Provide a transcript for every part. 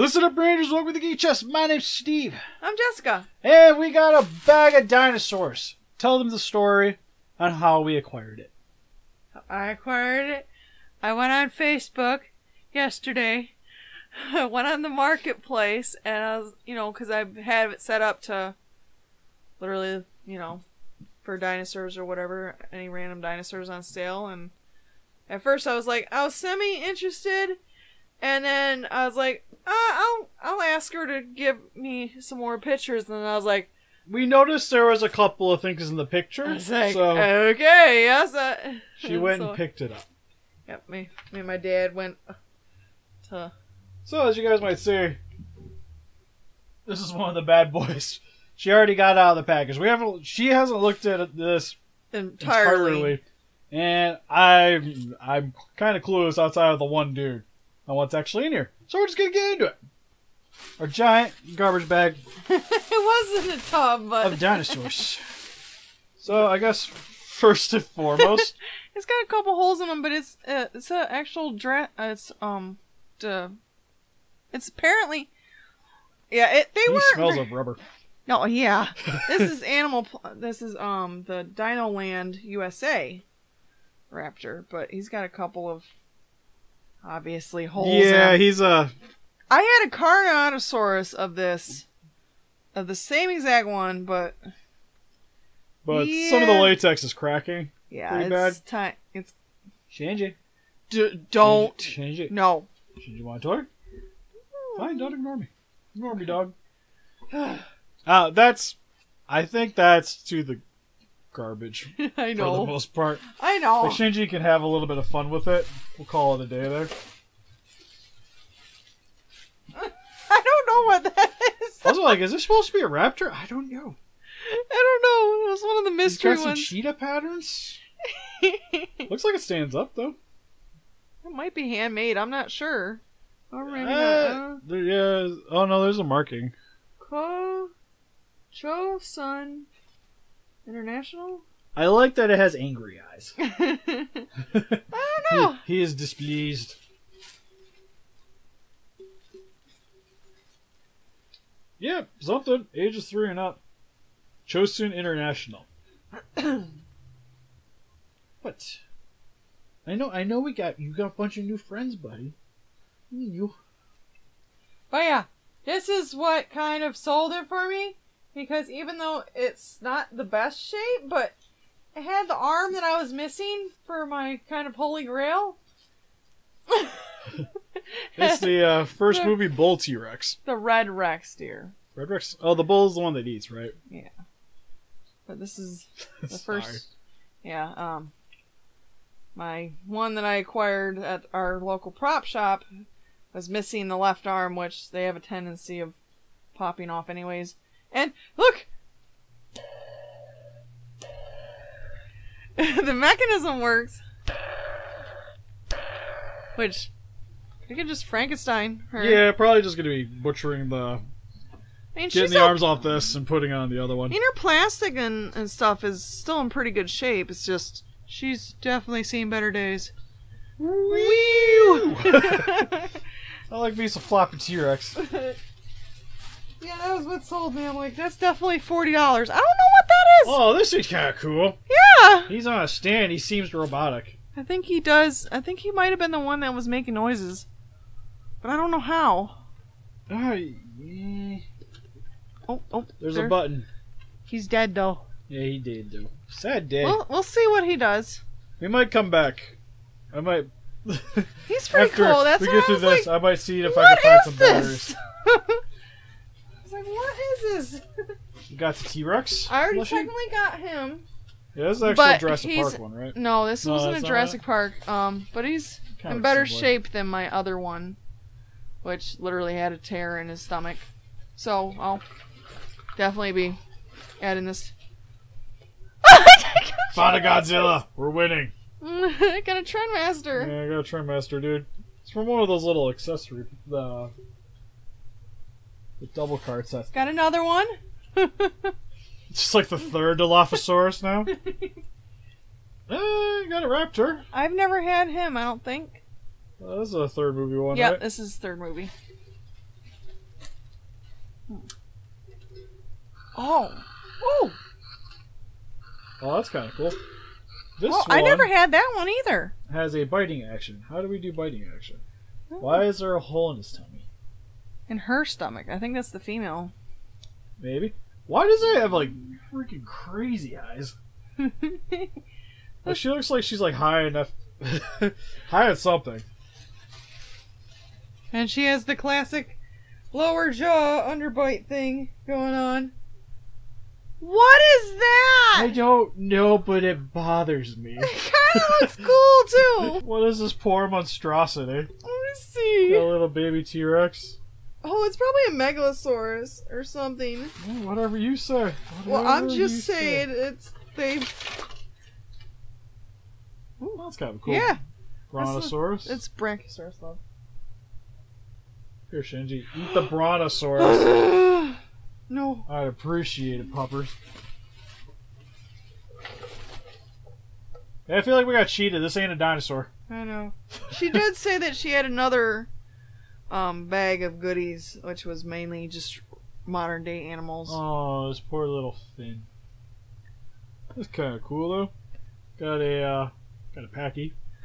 Listen up, Rangers. Welcome to the Geek Chest. My name's Steve. I'm Jessica. And we got a bag of dinosaurs. Tell them the story on how we acquired it. I acquired it. I went on Facebook yesterday. I went on the marketplace and I was, you know, because I had it set up to literally, you know, for dinosaurs or whatever, any random dinosaurs on sale. And at first I was like, I was semi interested. And then I was like, uh, I'll I'll ask her to give me some more pictures. And then I was like, We noticed there was a couple of things in the I picture, was like, so okay, yes. Uh, she went so- and picked it up. Yep, me, me and my dad went to. So, as you guys might see, this is one of the bad boys. She already got out of the package. We haven't. She hasn't looked at this Entirely. entirely, and I'm I'm kind of clueless outside of the one dude on what's actually in here. So we're just gonna get into it. Our giant garbage bag it wasn't a tub, but of dinosaurs. so I guess first and foremost, it's got a couple holes in them. But it's uh, it's an actual dra- uh, It's um, duh. it's apparently. Yeah, it they he weren't. smells of rubber. No, yeah. this is animal. This is um the Dino Land USA raptor, but he's got a couple of obviously holes. Yeah, him. he's a I had a Carnotaurus of this, of the same exact one, but but some of the latex is cracking. yeah, Pretty it's time. It's Change it. d- don't change it. no. Should you want a toy? Fine, don't ignore me. Ignore me, dog. Uh, that's. I think that's to the garbage I know. for the most part. I know. Like Shinji can have a little bit of fun with it. We'll call it a day there. I don't know what that is. I was like, is this supposed to be a raptor? I don't know. I don't know. It was one of the He's mystery got some ones. cheetah patterns. Looks like it stands up though. It might be handmade. I'm not sure. Or maybe Uh, not. there-. Oh no, there's a marking. Ko Cho Sun International. I like that it has angry eyes. I don't know. He, he is displeased. Yeah, something. Ages three and up. Chosun International. what? I know. I know. We got you. Got a bunch of new friends, buddy. You. But yeah, this is what kind of sold it for me because even though it's not the best shape, but it had the arm that I was missing for my kind of holy grail. It's the uh, first movie Bull T Rex. the red Rex deer. Red Rex. Oh, the bull is the one that eats, right? Yeah. But this is the first yeah, um my one that I acquired at our local prop shop was missing the left arm, which they have a tendency of popping off anyways. And look the mechanism works. Which you can just Frankenstein her. Yeah, probably just gonna be butchering the I mean, getting the arms off this and putting on the other one. And her plastic and, and stuff is still in pretty good shape. It's just she's definitely seen better days. Woo! yeah, I like me some floppy T Rex. That was what sold me. I'm like, that's definitely forty dollars. I don't know what that is. Oh, this is kind of cool. Yeah, He's on a stand. He seems robotic. I think he does. I think he might have been the one that was making noises, but I don't know how. Ah, yeah. Oh, oh, There's there. a button. He's dead though. Yeah, he did though. Sad day. We'll we'll see what he does. He might come back. I might. He's pretty After cool. That's we get I through was this, like, I might see if I can find some batteries. this? I was like, what is this? You got the T Rex. I already technically got him. Yeah, this is actually a Jurassic he's- Park one, right? No, this No, wasn't a Jurassic Park. Um, but he's Kinda in better similar. shape than my other one, which literally had a tear in his stomach. So I'll definitely be adding this. Fada Godzilla. We're winning. I got a Trendmaster. Yeah, I got a Trendmaster, dude. It's from one of those little accessory, the the double card set. Got another one. It's just like the third Dilophosaurus now. Eh, got a raptor. I've never had him. I don't think. Uh, this is a third movie one, Yep, right? this is third movie. Oh. Oh. Oh, that's kind of cool. This oh one I never had that one either. has a biting action. How do we do biting action? Oh. Why is there a hole in his tummy? In her stomach. I think that's the female. Maybe. Why does it have like freaking crazy eyes? She looks like she's like high enough, high on something. and she has the classic lower jaw underbite thing going on. What is that? I don't know, but it bothers me. It kind of looks cool too. What is this poor monstrosity? Let me see. A little baby T Rex. Oh, it's probably a megalosaurus or something. whatever you say. Well, I'm just you say. saying it's they. Ooh, that's kind of cool. Yeah, Brontosaurus. it's Brachiosaurus though. Here, Shinji, eat the Brontosaurus. no. I'd appreciate it, puppers. Yeah, I feel like we got cheated. This ain't a dinosaur. I know. She did say that she had another um bag of goodies, which was mainly just modern day animals. Oh, this poor little Finn. That's kind of cool though. Got a uh, got a packy.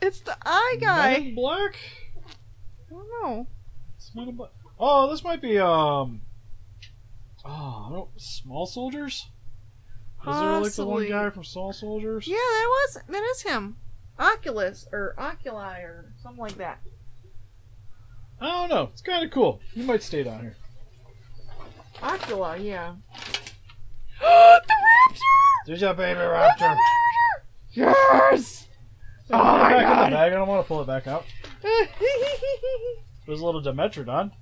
it's the eye Men guy. in Black. I don't know. It's Men in Black. Oh, this might be um. Oh, small soldiers. Is there like the one guy from Small Soldiers? Yeah, that was that is him. Oculus or Oculi or something like that. I don't know. It's kind of cool. You might stay down here. Ocula, yeah. the raptor! There's a baby raptor. Yes! Oh my back God. bag. I don't want to pull it back out. There's a little Dimetrodon.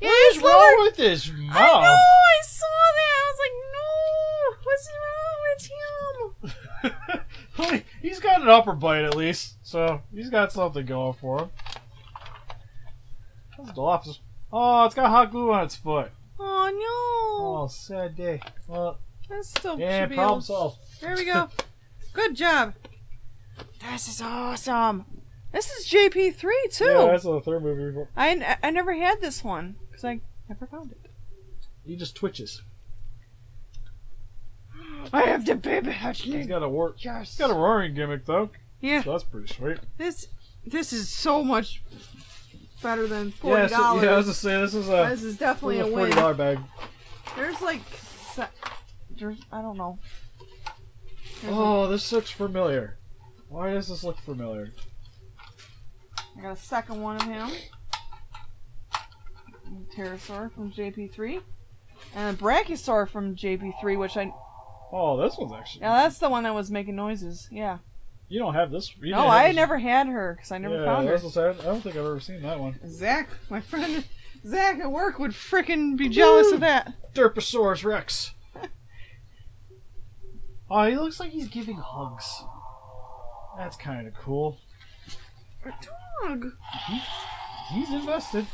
he's What's wrong with his I know. mouth? I saw that. I was like, no. What's wrong with him? Hey, he's got an upper bite at least, so he's got something going for him. That's Dilophosaurus. Oh, it's got hot glue on its foot. Oh no! Oh, sad day. Well. That's still yeah, problem able- solved. There we go. Good job. This is awesome. This is JP3 too. Yeah, that's the third movie. Before. I, I never had this one because I never found it. He just twitches. I have the baby hatchling. He's got a war. Yes. He's got a roaring gimmick though, Yeah, so that's pretty sweet. this this is so much better than Yeah, forty dollars. yeah. I was just saying this is a, this is this definitely is a a forty dollar bag. There's like, there's I don't know. There's Oh, this looks familiar. Why does this look familiar? I got a second one of him. Pterosaur from JP3. And a Brachiosaur from JP3, which I. Oh, this one's actually. Now that's the one that was making noises. Yeah. You don't have this. You No, I never had her because I never yeah, found her. what I don't think I've ever seen that one. Zach, my friend Zach at work would frickin' be jealous Woo! of that. Derposaurus Rex. oh, he looks like he's giving hugs. That's kind of cool. A dog. Mm-hmm. He's invested.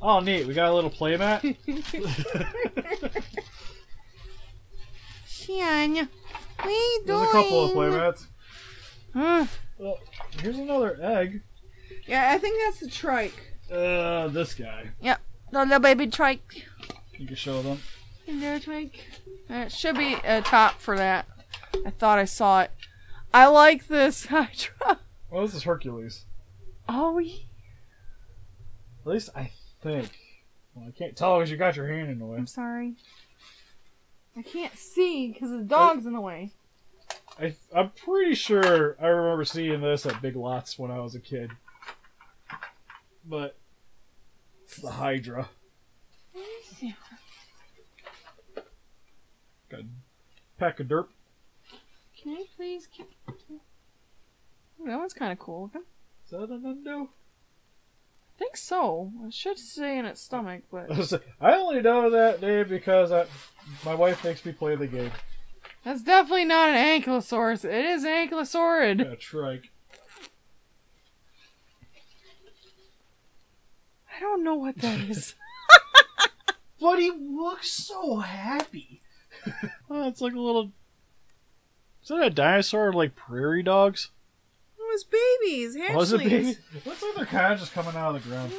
Oh, neat. We got a little playmat. What are you There's a couple of playmats. Huh. Well, here's another egg. Yeah, I think that's the trike. Uh, this guy. Yep, the little baby trike. You can show them. Hello, trike. It should be a top for that. I thought I saw it. I like this Hydra. Well, this is Hercules. Oh, yeah. At least I think. Well, I can't tell because you got your hand in the way. I'm sorry. I can't see because the dog's in the way. I, I'm pretty sure I remember seeing this at Big Lots when I was a kid. But it's the Hydra. Got a pack of dirt. Can I please keep. That one's kind of cool. Is that an undo? I think so. It should stay in its stomach, but I only know that name because I, my wife makes me play the game. that's definitely not an ankylosaurus. It is an ankylosaurid. Yeah, trike. I don't know what that is. But he looks so happy. oh, it's like a little. Is that a dinosaur like prairie dogs? Was babies. Hatchlings. Was it baby? Looks like they're kind of just coming out of the ground.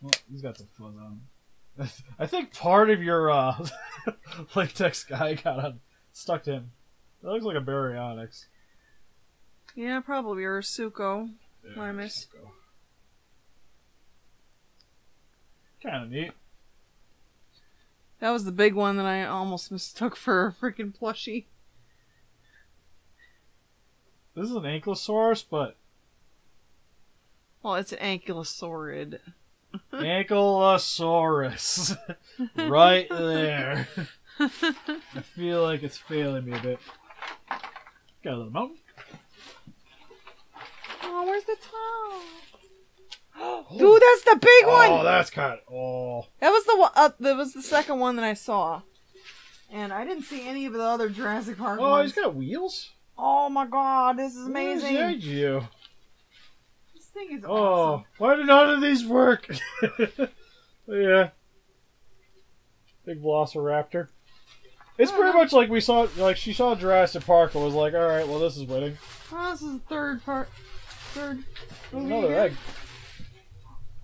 Well, he's got some fuzz on. him. I think part of your uh, latex guy got on, stuck to him. That looks like a baryonyx. Yeah, probably or Suko. Limus. Kind of neat. That was the big one that I almost mistook for a freaking plushie. This is an ankylosaurus, but Well, it's an ankylosaurid. ankylosaurus, right there. I feel like it's failing me a bit. Got a little mountain. Oh, where's the top? Dude, that's the big Oh, one. that's kind of. Oh, That was the one. Uh, that was the second one that I saw, and I didn't see any of the other Jurassic Park oh, ones. he's got wheels. Oh my god, this is amazing. Where's you? This thing is Oh, awesome. why do none of these work? Oh, yeah. Big Velociraptor. It's pretty uh-huh. much like we saw, like she saw Jurassic Park and was like, all right, well, this is winning. Oh, this is the third part. Third. There's another egg.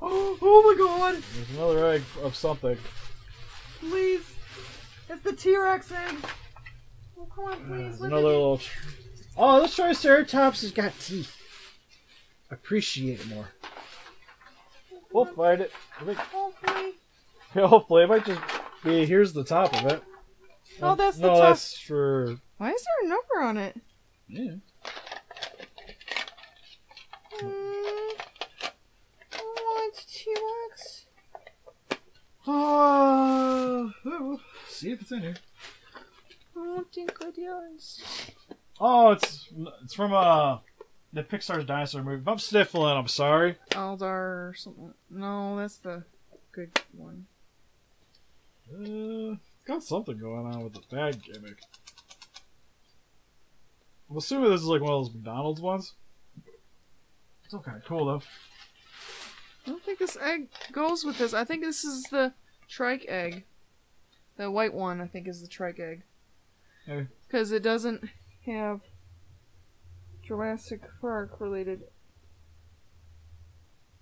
Oh, oh my god! There's another egg of something. Please, it's the T Rex egg. Oh come on, please. Uh, let another little. Oh, this Triceratops has got teeth. Appreciate it more. We'll find it. I think- Hopefully. Hopefully, it might just be. Here's the top of it. Oh, that's the no, top. that's for. Why is there a number on it? Yeah. Mm. Oh, it's T Rex. Oh, we'll see if it's in here. I don't think it is. Oh, it's it's from uh the Pixar's dinosaur movie. I'm sniffling, I'm sorry. Aladar or something. No, that's the good one. Uh, got something going on with the bag gimmick. I'm assuming this is like one of those McDonald's ones. Kind of cool though. I don't think this egg goes with this. I think this is the trike egg. The white one, I think, is the trike egg. Okay. Because it doesn't have Jurassic Park related.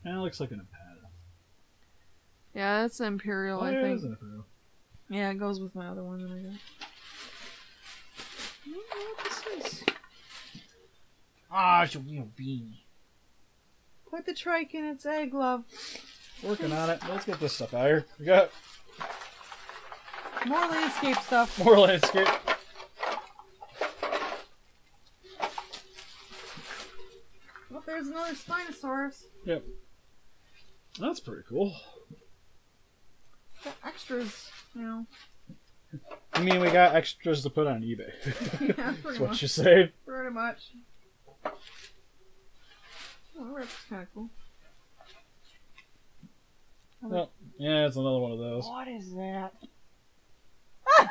And it looks like an Imperial. Yeah, that's Imperial, Oh, I yeah, think. is an Imperial. Yeah, it goes with my other one that I got. I don't know what this is. Ah, it's a real beanie. Put the trike in its egg, love. Working on it. Let's get this stuff out here. We got More landscape stuff. more landscape. Oh, there's another Spinosaurus. Yep. That's pretty cool. Got extras, you know. I mean, we got extras to put on eBay. Yeah, That's what much. you say. Pretty much. Oh, that's kind of cool. Well, yeah, it's another one of those. What is that?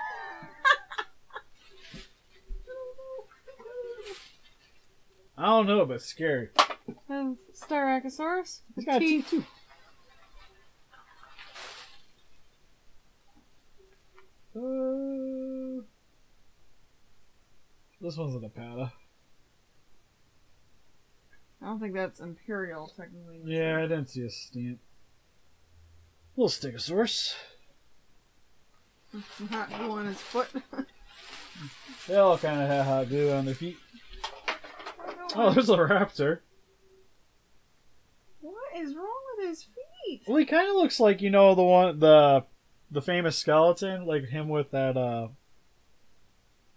I don't know, but it's scary. And Styracosaurus. It's got Teeth. teeth too. Uh, this one's an Apata. I don't think that's Imperial, technically. Yeah, I didn't see a stamp. Little Stegosaurus. Not glue on his foot. They all kind of have hot glue on their feet. Oh, there's a raptor. What is wrong with his feet? Well, he kind of looks like you know the one the the famous skeleton, like him with that uh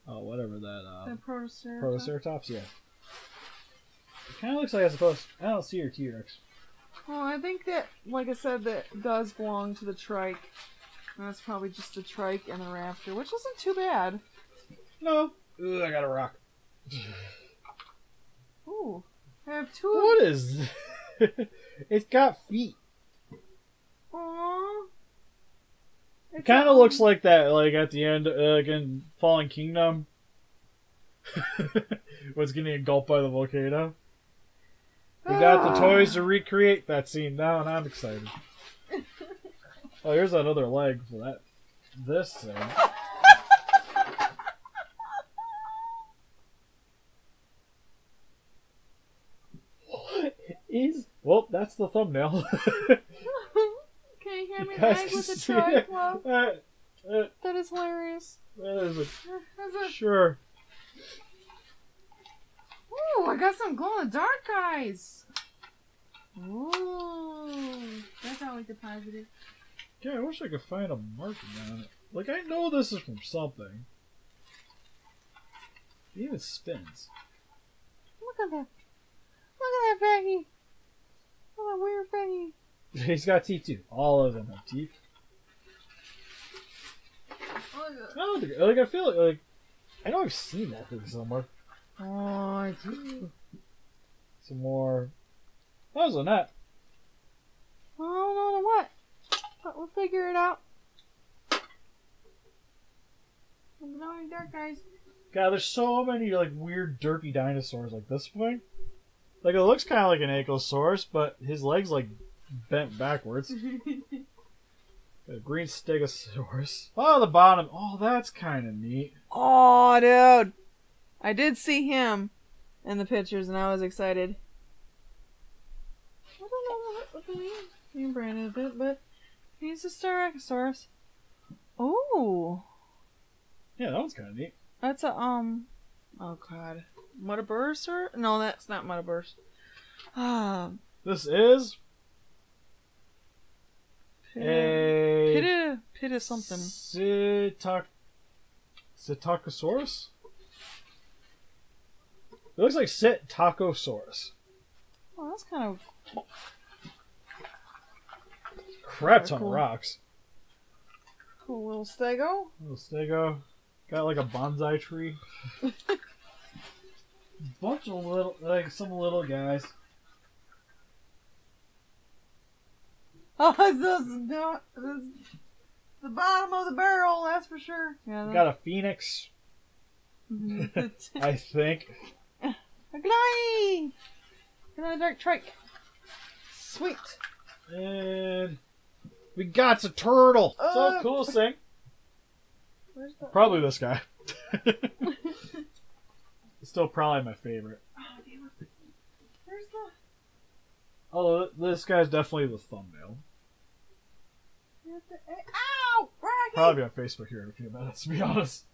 oh whatever that uh The Protoceratops. Yeah. It kind of looks like I suppose I don't see your T Rex. Well, I think that, like I said, that does belong to the trike. And that's probably just the trike and the raptor, which isn't too bad. No, Ugh, I got a rock. Ooh, I have two. What is? It's got feet. Aww. It kind of looks like that, like at the end, uh, like in Fallen Kingdom, was getting engulfed by the volcano. We got the toys to recreate that scene now, and I'm excited. oh, here's that other leg for that. This thing. is. Well, that's the thumbnail. Can you hand me guys with the see tri it. Uh, uh, That is hilarious. that is a- sure. Ooh, I got some glow in the dark eyes. Ooh, that's always a positive. Yeah, I wish I could find a marking on it. Like, I know this is from something. It even spins. Look at that. Look at that baggy. Look at that weird baggy. He's got teeth too. All of them have teeth. Oh, look at I don't think, like, I feel like, I know I've seen that thing somewhere. Oh, I do. Some more. That was a net. I don't know what, but we'll figure it out. In the dark eyes. God, there's so many like weird, derpy dinosaurs like this one. Like it looks kind of like an Ankylosaurus, but his legs like bent backwards. A green Stegosaurus. Oh, the bottom. Oh, that's kind of neat. Oh, dude. I did see him in the pictures and I was excited. I don't know what, what the name. Name branded a bit, but he's a Styracosaurus. Oh, Yeah, that one's kind of neat. that's a, um, oh god. Mudburst or? No, that's not Mudburst. Ah, This is Eh, Pita, a Pita, Pita something. Psittac- Psittacosaurus. It looks like Psittacosaurus. Oh, that's kind of Crap ton Cool. of rocks. cool little stego. Little stego. Got like a bonsai tree. Bunch of little, like some little guys. Oh, it's this, no, this, the bottom of the barrel, that's for sure. Yeah, Got a phoenix, I think. a glide! Get on dark trike. Sweet. And we got a turtle. So Uh, coolest thing. Where's the Probably this guy. Still probably my favorite. Oh, the Although this guy's definitely the thumbnail. The Ow! Rocky! Probably on Facebook here in a few minutes, to be honest.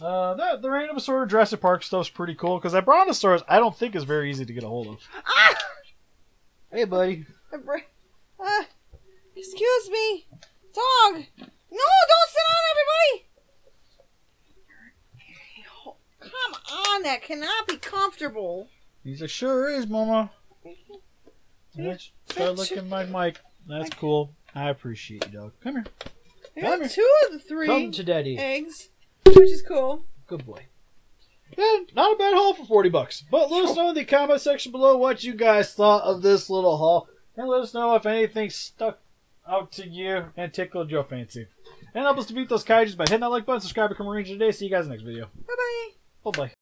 Uh, that the random sort of Jurassic Park stuff's pretty cool because that brontosaurus I don't think is very easy to get a hold of. Ah! Hey, buddy. Ah! excuse me! Dog! No, don't sit on everybody! Come on, that cannot be comfortable. He's like, sure is, Mama. Start looking my mic. That's cool. I appreciate you, dog. Come here. I Come got here. two of the three Come to daddy. eggs, which is cool. Good boy. Yeah, not a bad haul for 40 bucks. But let us know in the comment section below what you guys thought of this little haul. And let us know if anything stuck out to you and tickled your fancy. And help us defeat those kaijus by hitting that like button, subscribe, become a ranger today. See you guys in the next video. Bye bye. Bye bye.